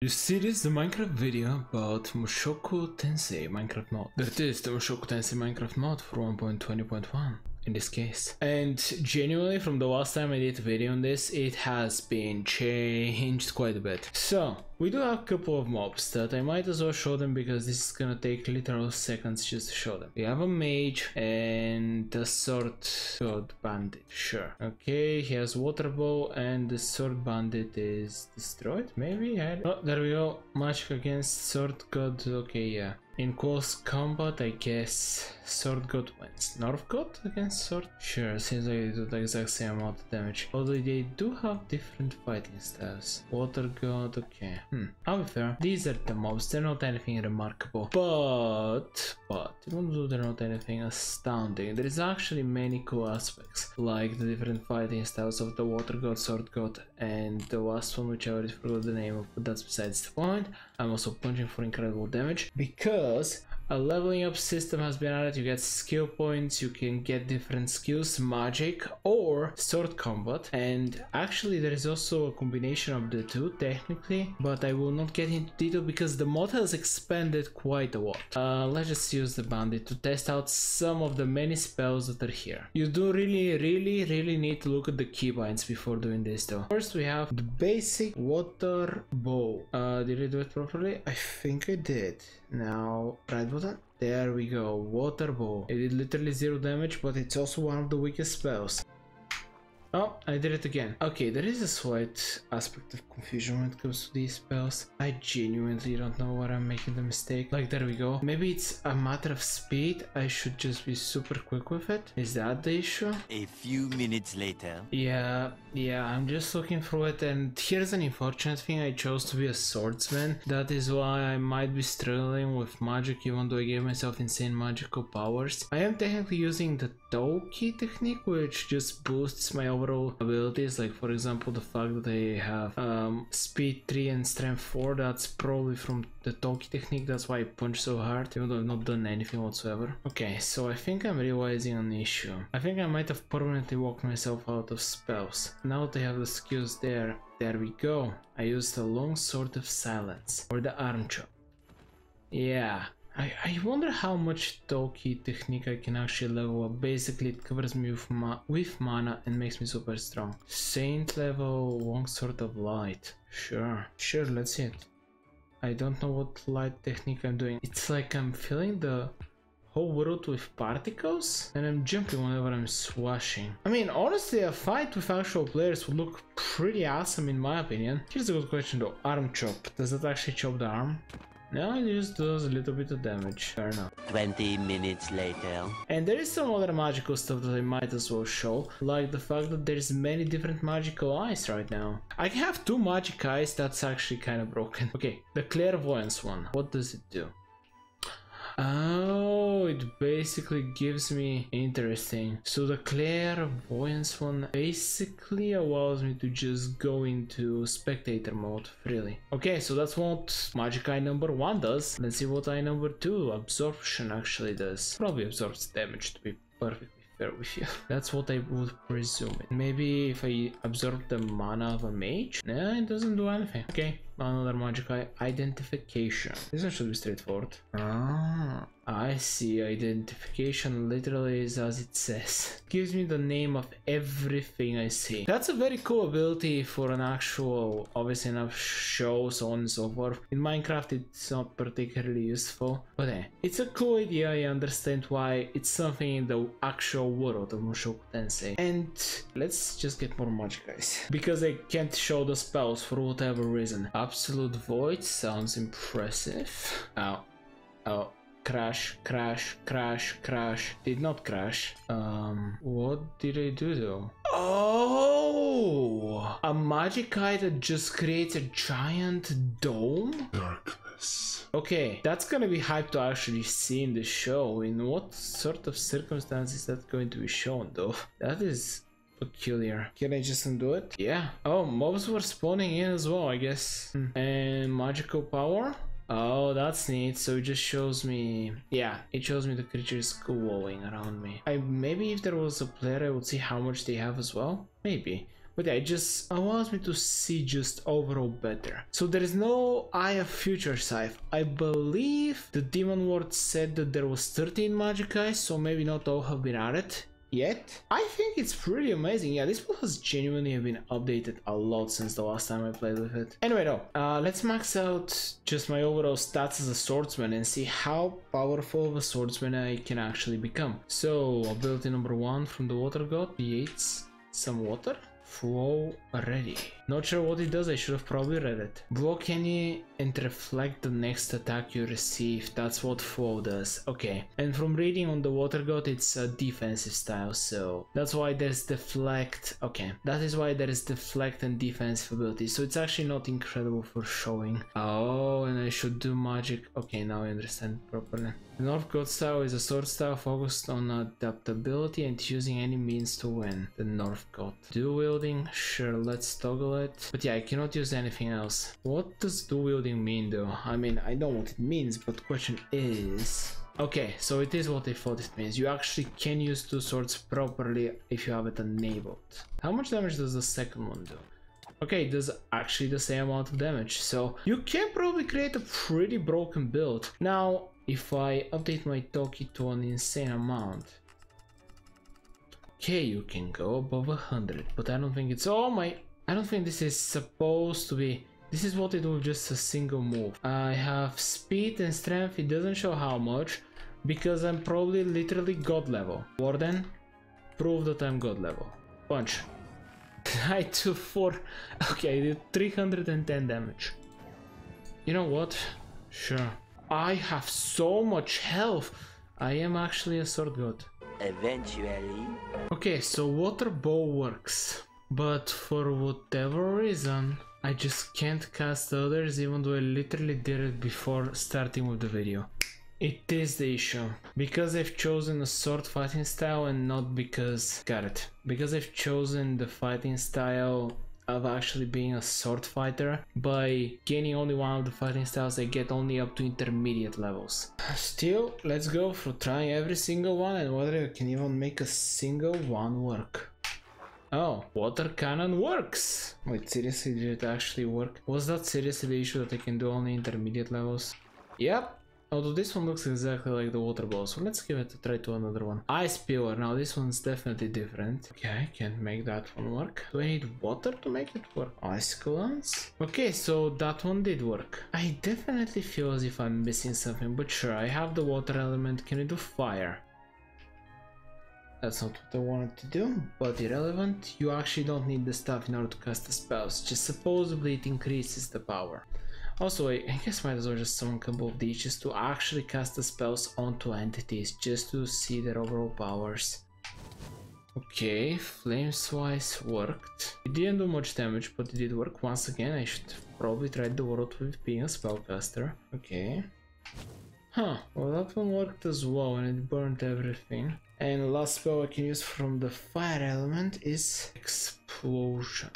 You see this is the Minecraft video about Mushoku Tensei Minecraft mod. That is the Mushoku Tensei Minecraft mod for 1.20.1 in this case. And genuinely from the last time I did a video on this, it has been changed quite a bit. So, we do have a couple of mobs that I might as well show them because this is gonna take literal seconds just to show them. We have a mage and a sword god bandit, sure. Okay, he has water ball and the sword bandit is destroyed, maybe? Oh, there we go. Magic against sword god, okay, yeah. In close combat, I guess Sword God wins. North God against Sword? Sure, like they do the exact same amount of damage. Although they do have different fighting styles. Water God, okay. Hmm. I'll be fair. These are the mobs, they're not anything remarkable. But, but, even though they're not anything astounding, there is actually many cool aspects. Like the different fighting styles of the Water God, Sword God, and the last one which I already forgot the name of, but that's besides the point. I'm also punching for incredible damage because a leveling up system has been added. You get skill points, you can get different skills, magic or sword combat. And actually there is also a combination of the two technically, but I will not get into detail because the mod has expanded quite a lot. Uh, let's just use the bandit to test out some of the many spells that are here. You do really, really, really need to look at the keybinds before doing this though. First we have the basic water ball. Uh, did I do it properly? I think I did. Now, right button. There we go, water ball. It did literally zero damage, but it's also one of the weakest spells. Oh, I did it again. Okay, there is a slight aspect of confusion when it comes to these spells. I genuinely don't know where I'm making the mistake. Like, there we go. Maybe it's a matter of speed. I should just be super quick with it. Is that the issue? A few minutes later. Yeah, yeah, I'm just looking through it and here's an unfortunate thing. I chose to be a swordsman. That is why I might be struggling with magic even though I gave myself insane magical powers. I am technically using the Toki technique which just boosts my overall abilities like for example the fact that I have um, speed 3 and strength 4 that's probably from the Toki technique that's why I punch so hard even though I've not done anything whatsoever. Okay so I think I'm realizing an issue. I think I might have permanently walked myself out of spells. Now I have the skills there, there we go. I used a long sword of silence or the arm chop. Yeah, I, I wonder how much Toki technique I can actually level up. Basically, it covers me with, ma with mana and makes me super strong. Saint level, long sword of light. Sure, sure, let's see it. I don't know what light technique I'm doing. It's like I'm filling the whole world with particles and I'm jumping whenever I'm swashing. I mean, honestly, a fight with actual players would look pretty awesome in my opinion. Here's a good question though. Arm chop. Does that actually chop the arm? No, it just does a little bit of damage. Fair enough. 20 minutes later. And there is some other magical stuff that I might as well show, like the fact that there's many different magical eyes right now. I have two magic eyes, that's actually kind of broken. Okay, the clairvoyance one, what does it do? Oh, it basically gives me interesting. So the clairvoyance one basically allows me to just go into spectator mode freely. Okay, so that's what magic eye number one does. Let's see what eye number two, absorption actually does. Probably absorbs damage to be perfectly fair with you. That's what I would presume. Maybe if I absorb the mana of a mage? No, it doesn't do anything. Okay, another magic. Identification. This one should be straightforward. Ah. I see, identification literally is as it says. It gives me the name of everything I see. That's a very cool ability for an actual, obviously enough show, so on and so forth. In Minecraft it's not particularly useful, but eh, it's a cool idea, I understand why it's something in the actual world of Mushoku Tensei. And let's just get more magic guys. Because I can't show the spells for whatever reason. Absolute Void sounds impressive. Oh, oh crash, crash, crash, crash. Did not crash. Um, what did I do though? Oh, a magic eye that just creates a giant dome? Darkness. Okay, that's gonna be hype to actually see in the show. In what sort of circumstances is that going to be shown though? That is peculiar. Can I just undo it? Yeah. Oh, mobs were spawning in as well, I guess. Hmm. And magical power? Oh, that's neat. So it just shows me, yeah, it shows me the creatures glowing around me. I Maybe if there was a player, I would see how much they have as well. Maybe. But yeah, it just allows me to see just overall better. So there is no Eye of Future Sight. I believe the Demon Lord said that there was 13 magic eyes, so maybe not all have been added yet. I think it's pretty amazing. Yeah, this build has genuinely been updated a lot since the last time I played with it. Anyway though, uh, let's max out just my overall stats as a swordsman and see how powerful of a swordsman I can actually become. So, ability number one from the water god creates some water flow ready. Not sure what it does, I should have probably read it. Block any and reflect the next attack you receive, that's what flow does. Okay, and from reading on the water god it's a defensive style, so that's why there's deflect. Okay, that is why there is deflect and defensive ability, so it's actually not incredible for showing. Oh, and I should do magic. Okay, now I understand properly. The North God style is a sword style focused on adaptability and using any means to win. The North God. Dual wielding, sure, let's toggle it. But yeah, I cannot use anything else. What does dual wielding mean though? I mean, I know what it means, but the question is... Okay, so it is what I thought it means. You actually can use two swords properly if you have it enabled. How much damage does the second one do? Okay, it does actually the same amount of damage, so you can probably create a pretty broken build. Now, if I update my Toki to an insane amount, okay, you can go above a hundred, but I don't think it's, oh my, I don't think this is supposed to be, this is what it will just a single move. I have speed and strength, it doesn't show how much, because I'm probably literally god level. Warden, prove that I'm god level. Punch. I took 4, okay, I did 310 damage. You know what? Sure. I have so much health. I am actually a sword god. Eventually. Okay, so water ball works. But for whatever reason, I just can't cast others even though I literally did it before starting with the video. It is the issue. Because I've chosen a sword fighting style and not because... Got it. Because I've chosen the fighting style of actually being a sword fighter. By gaining only one of the fighting styles I get only up to intermediate levels. Still, let's go for trying every single one and whether I can even make a single one work. Oh, water cannon works! Wait, seriously, did it actually work? Was that seriously the issue that I can do only intermediate levels? Yep, Although this one looks exactly like the water ball, so let's give it a try to another one. Ice pillar, now this one's definitely different. Okay, I can't make that one work. Do I need water to make it work? Ice glance? Okay, so that one did work. I definitely feel as if I'm missing something, but sure, I have the water element, can I do fire? That's not what I wanted to do, but irrelevant. You actually don't need the stuff in order to cast the spells, just supposedly it increases the power. Also, I, guess might as well just summon couple of these just to actually cast the spells onto entities, just to see their overall powers. Okay, Flame Slice worked. It didn't do much damage, but it did work. Once again, I should probably try the world with being a spellcaster. Okay. Huh, well that one worked as well and it burned everything. And last spell I can use from the fire element is Explosion.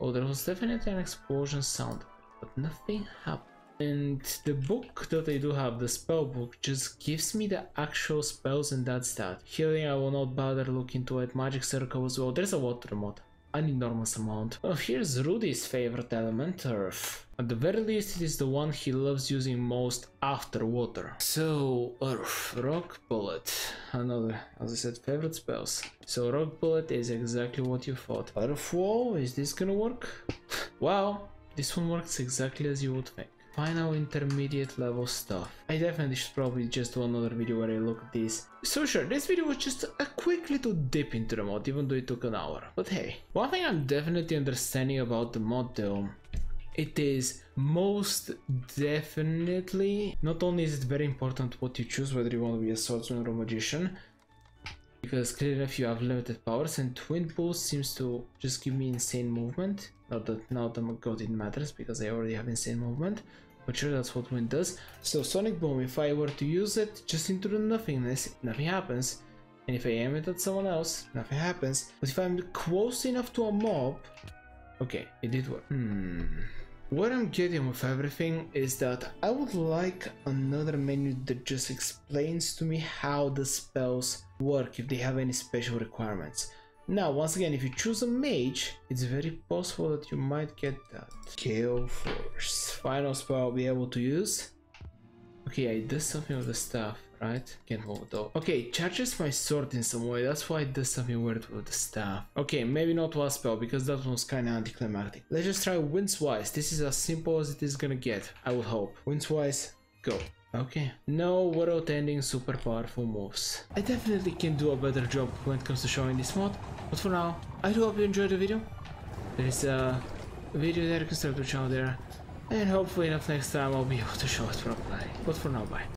Oh, there was definitely an explosion sound but nothing happened. And the book that I do have, the spell book, just gives me the actual spells and that's that. Healing I will not bother looking into it, magic circle as well, there's a water mod. An enormous amount. Oh, here's Rudy's favorite element, Earth. At the very least, it is the one he loves using most after water. So, Earth, Rock Bullet, another, as I said, favorite spells. So Rock Bullet is exactly what you thought. Earth Wall, is this gonna work? wow, this one works exactly as you would think. Final intermediate level stuff. I definitely should probably just do another video where I look at this. So sure, this video was just a quick little dip into the mod, even though it took an hour. But hey, one thing I'm definitely understanding about the mod though it is most definitely not only is it very important what you choose whether you want to be a swordsman or a magician because clearly enough you have limited powers and twin pulse seems to just give me insane movement. Not that now the god it matters because I already have insane movement. But sure that's what wind does. So sonic boom if I were to use it just into the nothingness nothing happens. And if I aim it at someone else nothing happens. But if I'm close enough to a mob okay it did work. Hmm what I'm getting with everything is that I would like another menu that just explains to me how the spells work if they have any special requirements. Now, once again, if you choose a mage, it's very possible that you might get that. Gale Force. Final spell I'll be able to use. Okay, I did something with the staff, right? Can't move though. Okay, charges my sword in some way, that's why it does something weird with the staff. Okay, maybe not last spell, because that was kinda anticlimactic. Let's just try Windswise. This is as simple as it is gonna get, I would hope. Windswise, go. Okay. No world ending super powerful moves. I definitely can do a better job when it comes to showing this mod, but for now, I do hope you enjoyed the video. There is a video there, can the channel there, and hopefully enough next time I'll be able to show it properly. But for now, bye.